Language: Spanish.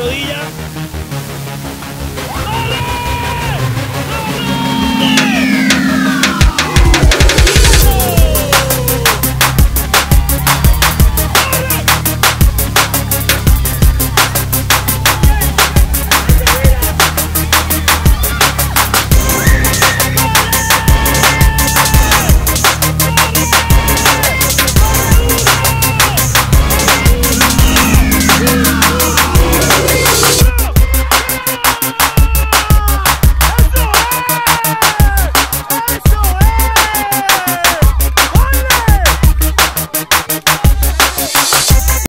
rodilla.